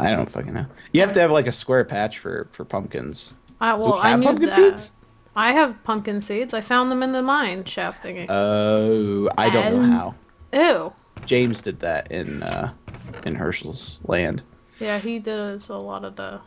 I don't fucking know. You have to have like a square patch for for pumpkins. Uh, well, You I have knew pumpkin that. seeds? I have pumpkin seeds. I found them in the mine shaft thingy. Oh, I don't know Um, how. Ew. James did that in uh, in Herschel's land. Yeah, he does a lot of the.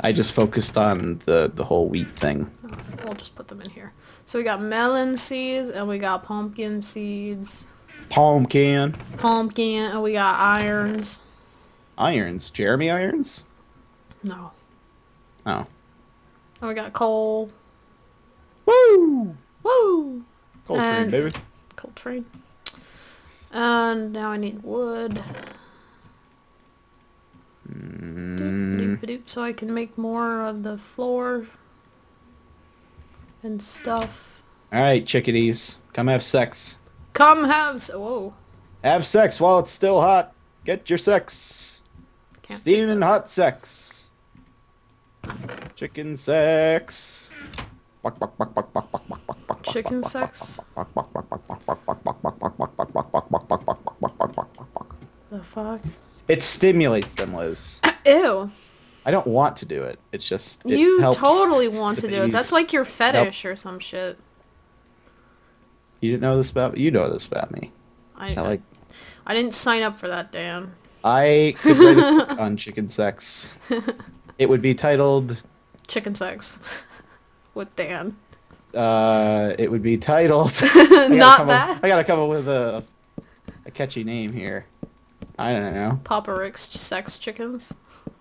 I just focused on the the whole wheat thing. We'll just put them in here. So we got melon seeds and we got pumpkin seeds, Pumpkin pumpkin, and we got irons. Irons. Jeremy irons. No. Oh, And we got coal. woo! Woo! Cold train, baby. Coal train. And now I need wood. Mm, Doop, doop, so I can make more of the floor and stuff. all right, chickadees, come have sex. Come have whoa. Have sex while it's still hot. Get your sex. Can't Steven Hot Sex. Chicken sex. Chicken sex? The fuck? It stimulates them, Liz. Ew. I don't want to do it. It's just it you totally want to do it. That's like your fetish help. or some shit. You didn't know this about you know this about me. I, I like. I didn't sign up for that, Dan. I could write a book on chicken sex. It would be titled Chicken sex. With Dan. uh it would be titled Not that. Up, I gotta come up with a a catchy name here. I don't know. Papa Rick's sex chickens.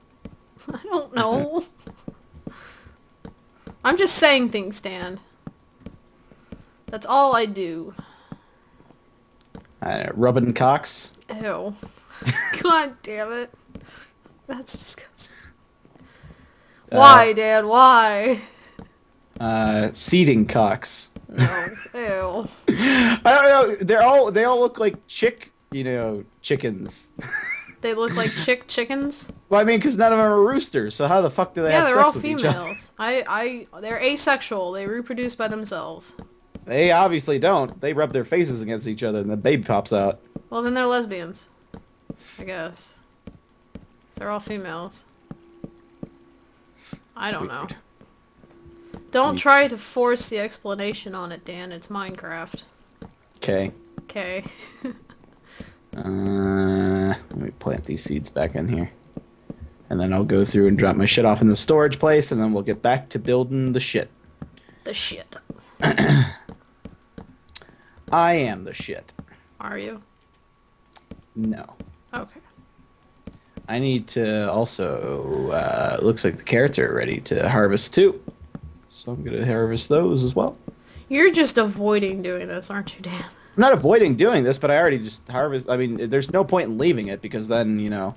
I don't know. I'm just saying things, Dan. That's all I do. I don't know. Rubbin Cox. Ew. God damn it. That's disgusting. Why, Dan? Why? Uh seeding cocks. No. Ew. I don't know. They're all they all look like chick, you know, chickens. They look like chick chickens. Well, I mean, because none of them are roosters. So how the fuck do they Yeah, have they're sex all with each other? females. I, I, they're asexual. They reproduce by themselves. They obviously don't. They rub their faces against each other, and the baby pops out. Well, then they're lesbians. I guess. They're all females. I don't know. Don't try to force the explanation on it, Dan. It's Minecraft. Okay. Okay. Uh, let me plant these seeds back in here. And then I'll go through and drop my shit off in the storage place, and then we'll get back to building the shit. the shit. I am the shit. Are you? No. I need to also, uh, looks like the carrots are ready to harvest too. So I'm going to harvest those as well. You're just avoiding doing this, aren't you, Dan? I'm not avoiding doing this, but I already just harvest. I mean, there's no point in leaving it because then, you know,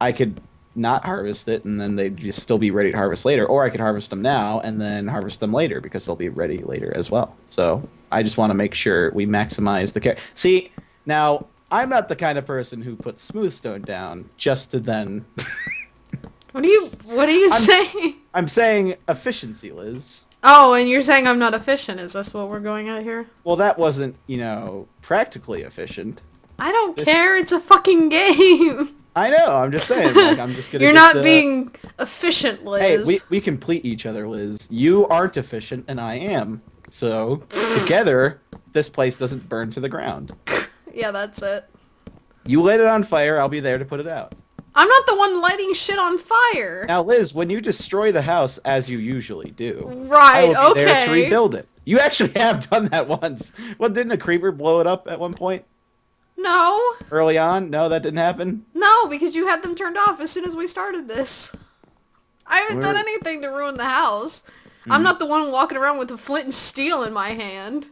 I could not harvest it and then they'd just still be ready to harvest later. Or I could harvest them now and then harvest them later because they'll be ready later as well. So I just want to make sure we maximize the care. See, now, I'm not the kind of person who puts smooth stone down just to then. What are you? What are you I'm- saying? I'm saying efficiency, Liz. Oh, and you're saying I'm not efficient. Is this what we're going at here? Well, that wasn't, you know, practically efficient. I don't This- care. It's a fucking game. I know. I'm just saying. Like, I'm just gonna. You're not the- being efficient, Liz. Hey, we, we complete each other, Liz. You aren't efficient, and I am. So together, this place doesn't burn to the ground. Yeah, that's it. You light it on fire. I'll be there to put it out. I'm not the one lighting shit on fire. Now, Liz, when you destroy the house, as you usually do, right? I will be there to rebuild it. You actually have done that once. Well, didn't a creeper blow it up at one point No, early on? No, that didn't happen. no, because you had them turned off as soon as we started this. I haven't done anything to ruin the house. I'm Hmm. not the one walking around with a flint and steel in my hand.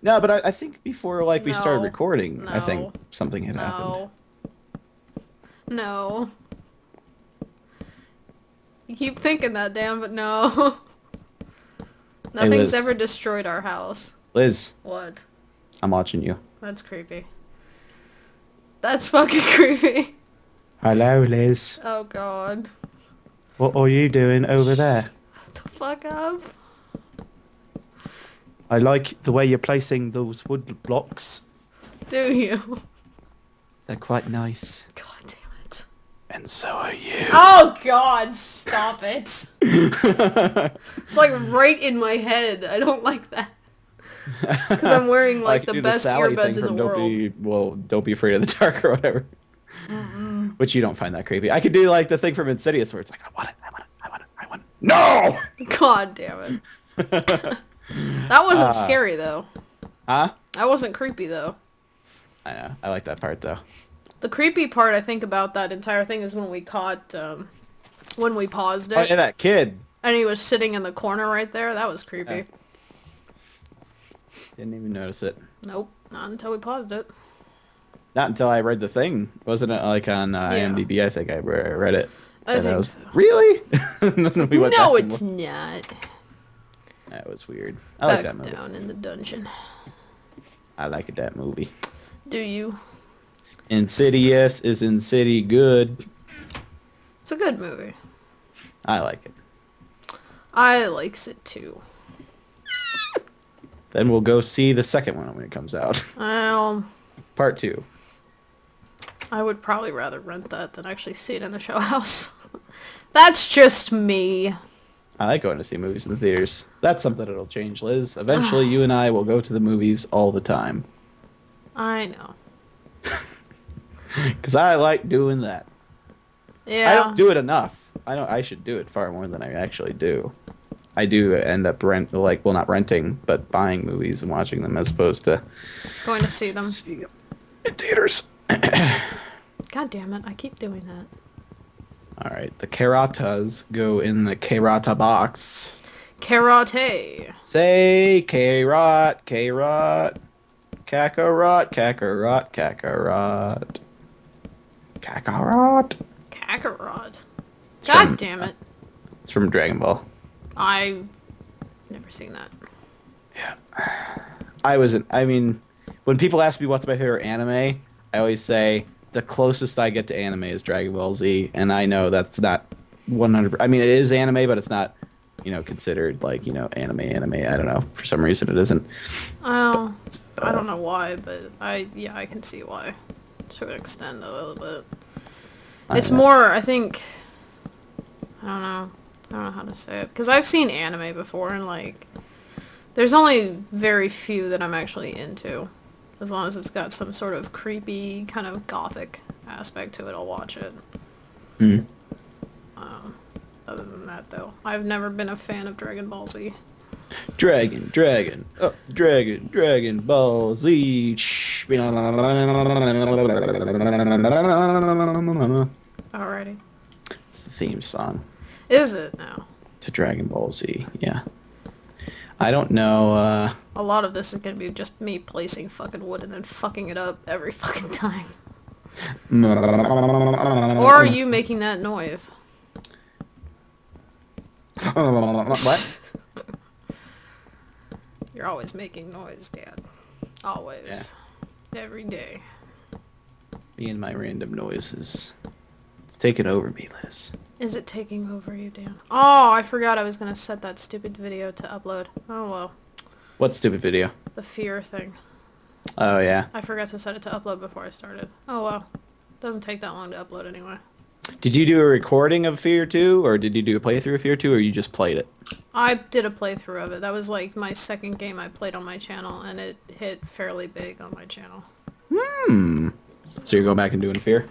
No, but I, I think before like we started No. recording, I think something had happened. No. No. You keep thinking that, Dan, but no. Nothing's Liz. ever destroyed our house. Liz, What? I'm watching you. That's creepy. That's fucking creepy. Hello, Liz. Oh god. What are you doing over there? The fuck up. I like the way you're placing those wood blocks. Do you? They're quite nice. God damn it. And so are you. Oh God, stop it. It's like right in my head. I don't like that. Because I'm wearing like the best Sally earbuds in the don't world. Be, well, don't be afraid of the dark or whatever. Which you don't find that creepy. I could do like the thing from Insidious where it's like, I want it, I want it, I want it, I want it. No! God damn it. that wasn't Uh, scary though. Huh? That wasn't creepy though. I know. I like that part though. The creepy part I think about that entire thing is when we caught um when we paused it Oh, yeah, that kid. and he was sitting in the corner right there. That was creepy. Yeah. Didn't even notice it. Nope, not until we paused it. Not until I read the thing. Wasn't it like on uh, Yeah. IMDb? I think I read it. I and think I was so. really. and then we went no, it's not. That was weird. I like Back that movie. down in the dungeon. I like that movie. Do you? Insidious is in city good. It's a good movie. I like it. I likes it too. Then we'll go see the second one when it comes out. Well, Part two. I would probably rather rent that than actually see it in the show house. That's just me. I like going to see movies in the theaters. That's something that'll change, Liz. Eventually, you and I will go to the movies all the time. I know. Because I like doing that. Yeah. I don't do it enough. I know I should do it far more than I actually do. I do end up rent like well not renting, but buying movies and watching them as opposed to Going to see them. seeing them in theaters. God damn it, I keep doing that. All right, the karatas go in the karata box. Karate. Say karat, karat, kakarot, kakarot, kakarot, kakarot. Kakarot. It's God from- damn it. It's from Dragon Ball. I've never seen that. Yeah, I wasn't. I mean, when people ask me what's my favorite anime, I always say the closest I get to anime is Dragon Ball Z, and I know that's not 100. I mean, it is anime, but it's not, you know, considered like you know anime. Anime. I don't know. For some reason, it isn't. Well, I uh, don't know why, but I yeah, I can see why. To an extent, a little bit. It's don't more, I think. I don't know. I don't know how to say it because I've seen anime before, and like, there's only very few that I'm actually into. As long as it's got some sort of creepy kind of gothic aspect to it, I'll watch it. Mm. Other than that, though, I've never been a fan of Dragon Ball Z. Dragon, dragon, up, dragon, dragon, Ball Z. Alrighty. It's the theme song Is it now? to Dragon Ball Z. Yeah. I don't know. Uh, A lot of this is gonna be just me placing fucking wood and then fucking it up every fucking time. Or are you making that noise? what? You're always making noise, Dad. Always. Every day. Me and my random noises. It's taking over me, Liz. Is it taking over you, Dan? Oh, I forgot I was gonna set that stupid video to upload. Oh well. What stupid video? The fear thing. Oh yeah. I forgot to set it to upload before I started. Oh well. Doesn't take that long to upload anyway. Did you do a recording of Fear 2, or did you do a playthrough of Fear 2, or you just played it? I did a playthrough of it. That was like my second game I played on my channel and it hit fairly big on my channel. Hmm. So you're going back and doing Fear?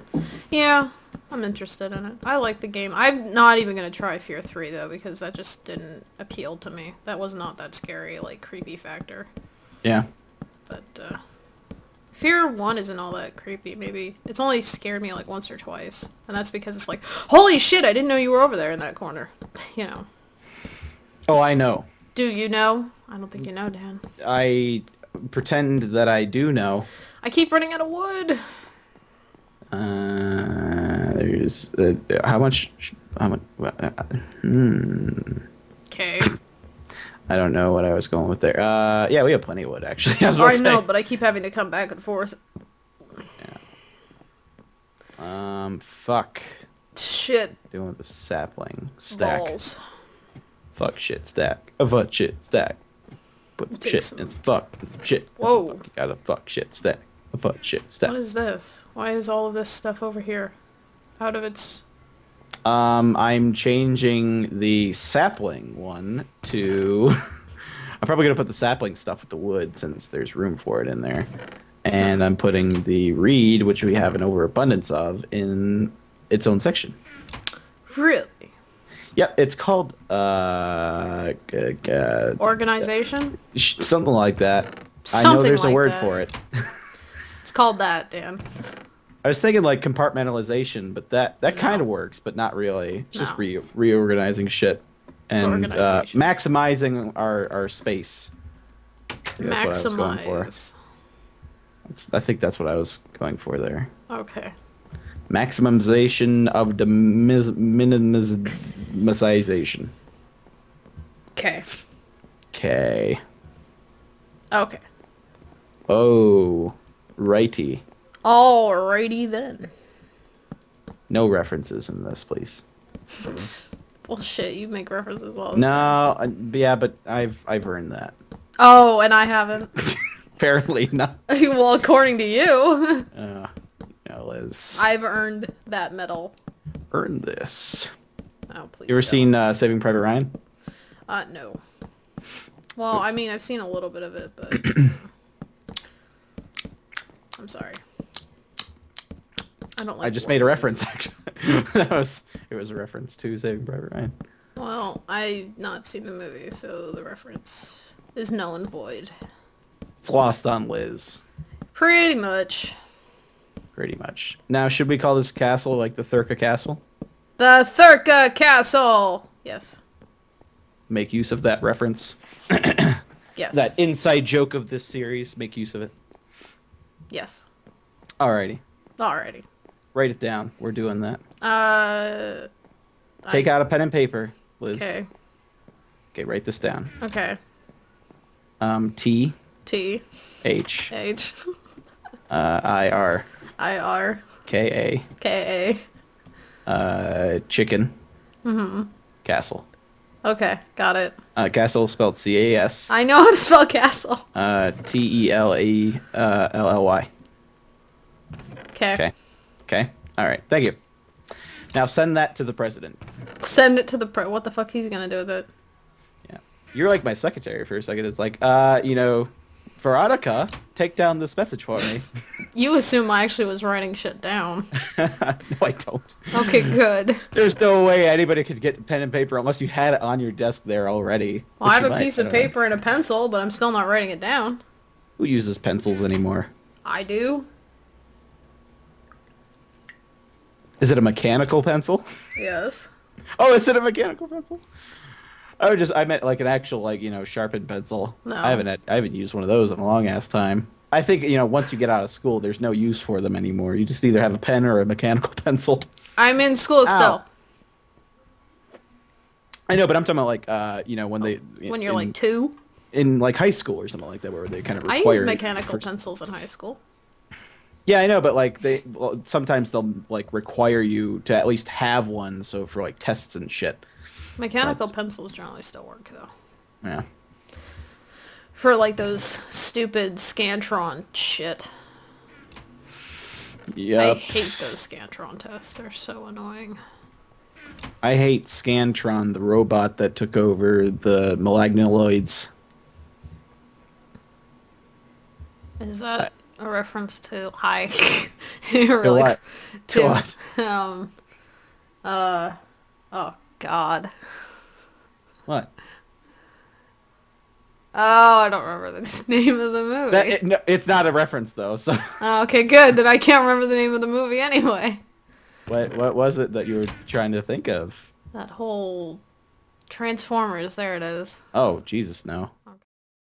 Yeah, I'm interested in it. I like the game. I'm not even gonna try Fear 3 though because that just didn't appeal to me. That was not that scary, like creepy factor. Yeah. But uh Fear 1 isn't all that creepy. Maybe it's only scared me like once or twice. And that's because it's like, "Holy shit, I didn't know you were over there in that corner." You know. Oh, I know. Do you know? I don't think you know, Dan. I pretend that I do know. I keep running out of wood. Uh, uh, how much? How much? Uh, hmm. Okay. I don't know what I was going with there. Uh, yeah, we have plenty of wood actually. I, I know, but I keep having to come back and forth. Um, fuck. Shit. Doing with the sapling stack. Balls. Fuck shit stack. A fuck shit stack. Put some Take shit some- some fuck and some shit. Whoa. fuck. You got a fuck shit stack. A fuck shit stack. What is this? Why is all of this stuff over here? Out of its? Um, I'm changing the sapling one to. I'm probably gonna put the sapling stuff with the wood since there's room for it in there, and I'm putting the reed, which we have an overabundance of, in its own section. Really? Yep, it's called uh, g- Organization? something like that. I know Something there's a word that. for it. It's called that, Dan. I was thinking like compartmentalization, but that that kind of works, but not really. It's just re- reorganizing shit and uh, maximizing our our space. I what I was going for. Maximize. I think that's what I was going for there. Okay. Maximization of the mis- minimization. Okay. Okay. Okay. Oh, righty. Alrighty then. No references in this, please. Bullshit, you make references all the No, time. uh, yeah, but I've I've earned that. Oh, and I haven't. Apparently not. well, according to you, Uh, no, Liz. I've earned that medal. earned this. Oh, please. You ever don't. seen uh, Saving Private Ryan? Uh, no. Well, I mean, I've seen a little bit of it, but I'm sorry. I don't like. I just made a reference. Actually, that was it was a reference to Saving Private Ryan. Well, I've not seen the movie, so the reference is null and void. It's lost on Liz, Pretty much. pretty much. Now, should we call this castle like the Thirka Castle? The Thirka Castle. Yes. Make use of that reference. Yes. That inside joke of this series. Make use of it. Yes. Alrighty, Alrighty. Write it down. We're doing that. Uh. Take I- out a pen and paper, Liz. Okay. Okay, write this down. Okay. Um, T T H H uh, I R I R K K A uh, chicken. Mm-hmm. Castle. Okay, got it. Uh, castle spelled C A S. I know how to spell castle. Uh, T E L E uh, L L Y. Okay. Okay. Okay. All right. Thank you. Now send that to the president. Send it to the pro. What the fuck he's gonna do with it? Yeah. You're like my secretary for a second. It's like, uh, you know, Veronica, take down this message for me. You assume I actually was writing shit down. no, I don't. Okay, good. There's no way anybody could get pen and paper unless you had it on your desk there already. Well, I have a might, piece of don't know. paper and a pencil, but I'm still not writing it down. Who uses pencils anymore? I do. Is it a mechanical pencil? Yes. Oh, is it a mechanical pencil? I would just I meant like an actual like you know sharpened pencil. No. I haven't had, I haven't used one of those in a long ass time. I think you know once you get out of school, there's no use for them anymore. You just either have a pen or a mechanical pencil. I'm in school still. I know, but I'm talking about like uh you know when they When you're in, like two, in like high school or something like that where they kind of I require used you mechanical for- pencils in high school. Yeah, I know, but like they well, sometimes they'll like require you to at least have one, so for like tests and shit. Mechanical pencils generally still work though. Yeah. For like those stupid Scantron shit. Yeah. I hate those Scantron tests. They're so annoying. I hate Scantron, the robot that took over the Malignaloids. Is that a reference to hi? You're To like- what? To To what? um uh oh god. What? Oh, I don't remember the name of the movie. That, it, no, it's not a reference though. So oh, okay, good. Then I can't remember the name of the movie anyway. what what was it that you were trying to think of? That whole Transformers. There it is. Oh Jesus, no.